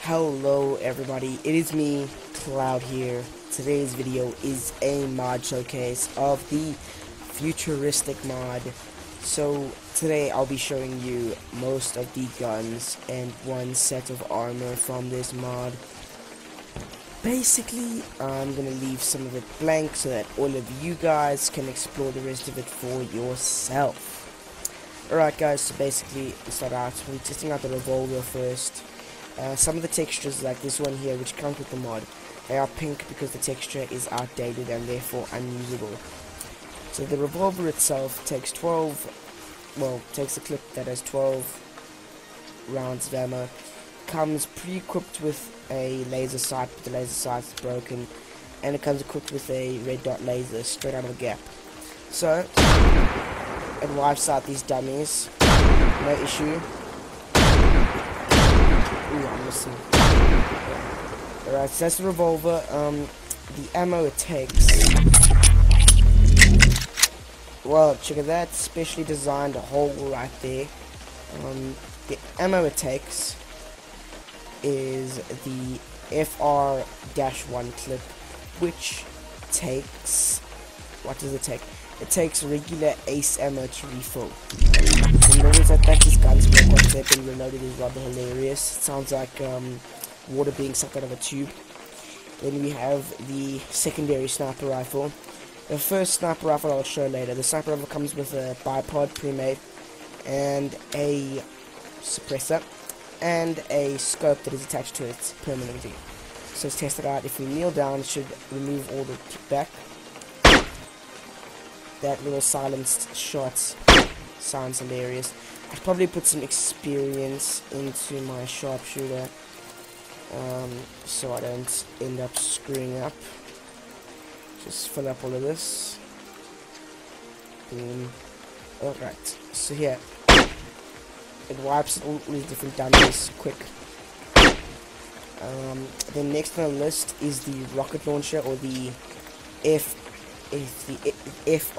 Hello everybody, it is me, Cloud here. Today's video is a mod showcase of the futuristic mod. So today I'll be showing you most of the guns and one set of armor from this mod. Basically, I'm gonna leave some of it blank so that all of you guys can explore the rest of it for yourself. Alright guys, so basically, start out. We're testing out the revolver first. Uh, some of the textures, like this one here, which comes with the mod, they are pink because the texture is outdated and therefore unusable. So the revolver itself takes 12, well, takes a clip that has 12 rounds of ammo, comes pre-equipped with a laser sight, but the laser sight is broken, and it comes equipped with a red dot laser straight out of the gap. So, it wipes out these dummies, no issue. Ooh, I'm missing. Alright, so that's the revolver. Um, the ammo it takes. Well, check it that. Specially designed a hole right there. Um, the ammo it takes is the FR-1 clip, which takes... What does it take? It takes regular ace ammo to refill. The noise that that these guns make once they've been reloaded is rather hilarious. It sounds like um, water being sucked out of a tube. Then we have the secondary sniper rifle. The first sniper rifle I'll show later. The sniper rifle comes with a bipod pre-made and a suppressor and a scope that is attached to it permanently. So let's test it out. If we kneel down, it should remove all the kickback. That little silenced shot sounds hilarious. I'd probably put some experience into my sharpshooter um, so I don't end up screwing up. Just fill up all of this. Boom. Alright, so here. It wipes all these different damages quick. Um, next on the list is the rocket launcher or the F, F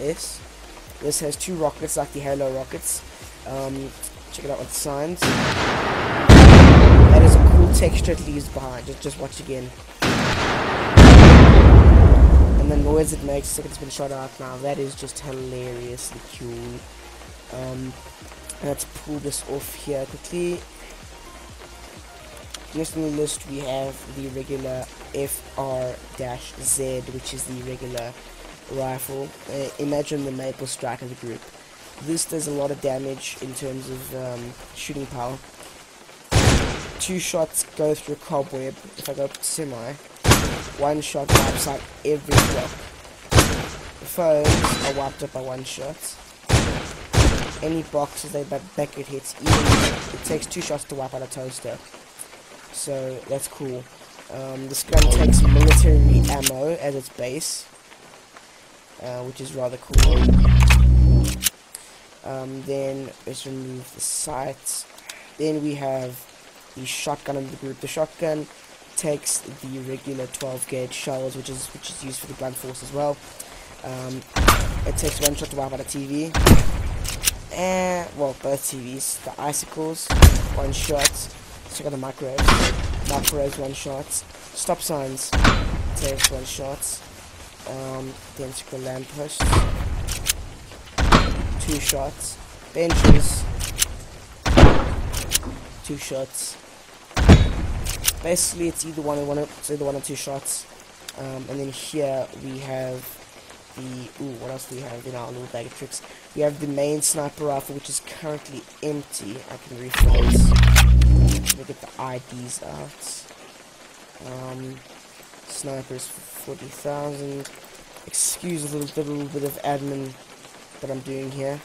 the. This has two rockets like the Halo rockets. Um, check it out with signs. That is a cool texture it leaves behind. Just, just watch again. And the noise it makes it's been shot out now, that is just hilariously cool. Um, let's pull this off here quickly. Next on the list we have the regular FR-Z, which is the regular rifle. Uh, imagine the Maple Strike of the group. This does a lot of damage in terms of um, shooting power. Two shots go through a cobweb. If I go semi, one shot wipes out every block. The foes are wiped up by one shot. Any boxes they back it hits, even it takes two shots to wipe out a toaster. So that's cool. Um, this gun takes military ammo as its base uh, which is rather cool. Um, then let's remove the sights. Then we have the shotgun in the group. The shotgun takes the regular 12 gauge shells, which is which is used for the blunt force as well. Um, it takes one shot to wipe out a TV. And well, both TVs. The icicles, one shot. Check out the microwaves. Microwaves, one shot. Stop signs takes one shot um, the electrical lamppost, two shots, benches, two shots. Basically, it's either one or one, it's either one or two shots. Um, and then here we have the ooh, what else do we have in our little bag of tricks? We have the main sniper rifle, which is currently empty. I can refill. Let get the IDs out. Um, snipers for 40,000. Excuse a little bit, a little bit of admin that I'm doing here.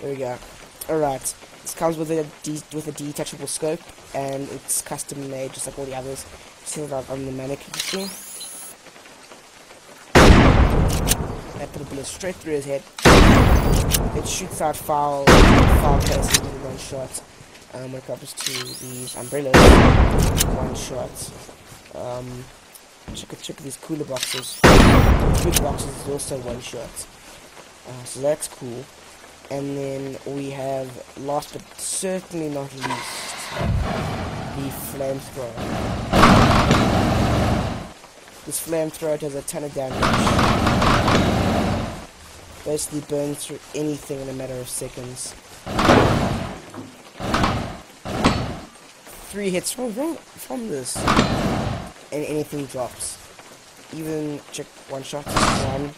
There we go. Alright, this comes with a with a detachable scope, and it's custom made just like all the others. See that on the mannequin put a bullet straight through his head. It shoots out foul, foul cases in one shot. Um, when it comes to these umbrellas, one shot. Um, check check these cooler boxes. Cooler boxes is also one shot. Uh, so that's cool. And then we have, last but certainly not least, the flamethrower. This flamethrower does a ton of damage. Basically burns through anything in a matter of seconds. Three hits from, from this. And anything drops. Even check one shot. One,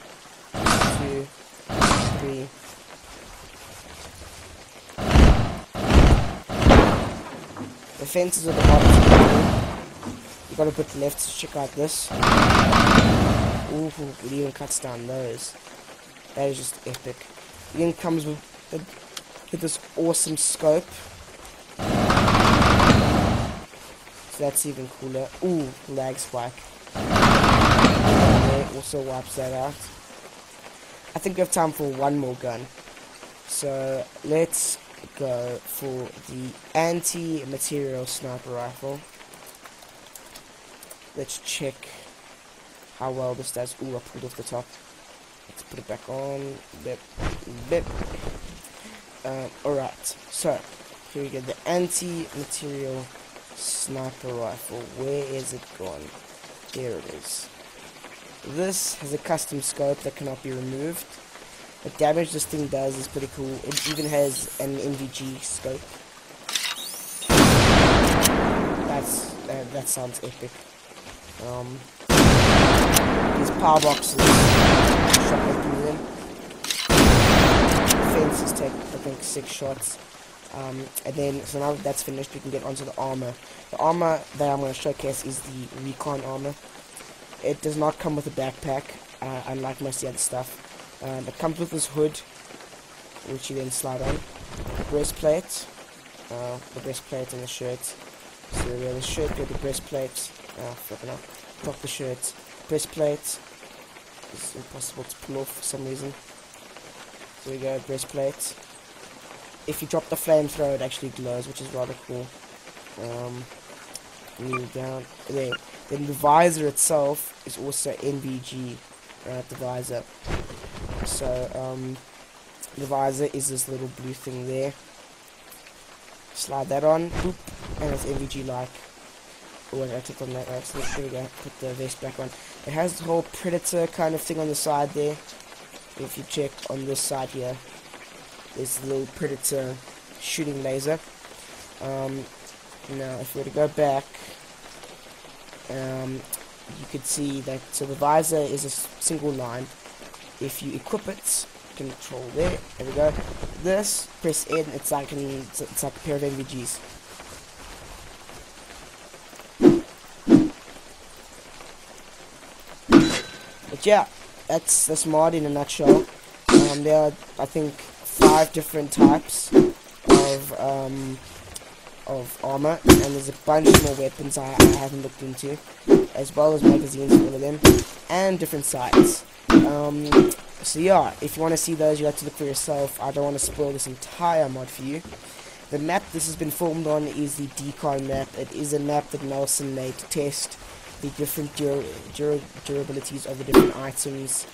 two, three. The fences at the bottom. You got a bit left to check out this. Ooh, it even cuts down those. That is just epic. It then comes with, with this awesome scope. So that's even cooler. Ooh, lag spike. Also wipes that out. I think we have time for one more gun. So let's go for the anti-material sniper rifle. Let's check how well this does. Ooh, I pulled off the top. Let's put it back on. Bip, bip. Um, Alright, so here we go. The anti-material sniper rifle. Where is it gone? There it is. This has a custom scope that cannot be removed. The damage this thing does is pretty cool. It even has an NVG scope. That's uh, that sounds epic. Um, these power boxes shot through them. Fences take I think six shots. Um, and then so now that that's finished, we can get onto the armor. The armor that I'm going to showcase is the recon armor. It does not come with a backpack, uh, unlike most of the other stuff. Um, it comes with this hood, which you then slide on. Breastplate, uh, the breastplate and the shirt. So we have the shirt with the breastplate. Oh, flipping out. Top the shirt. Breastplate. It's impossible to pull off for some reason. There we go, breastplate. If you drop the flamethrower, it actually glows, which is rather cool. Um, move down. There. Then the visor itself is also NVG, right, the visor. So, um, the visor is this little blue thing there. Slide that on, boop, and it's NVG like. Oh, I clicked on that, right, so there we go, put the vest back on. It has the whole Predator kind of thing on the side there. If you check on this side here, there's the little Predator shooting laser. Um, now, if we were to go back, um, you could see that so the visor is a single line. If you equip it, control there, there we go. This press N, it's like an, it's, like a pair of NVGs. Yeah, that's that's mod in a nutshell. Um, there are I think five different types of um, of armor, and there's a bunch more weapons I, I, haven't looked into, as well as magazines for them, and different sights. Um, so yeah, if you want to see those, you have to look for yourself. I don't want to spoil this entire mod for you. The map this has been filmed on is the Decon map. It is a map that Nelson made to test the different dur durabilities of the different items,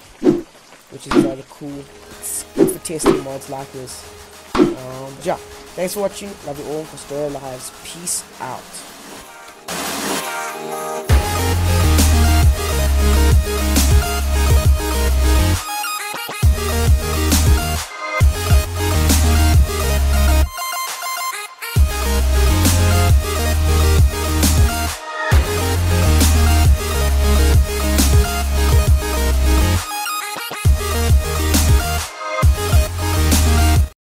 which is rather cool. It's good for testing mods like this. Um, yeah, thanks for watching. Love you all. Restore lives. Peace out.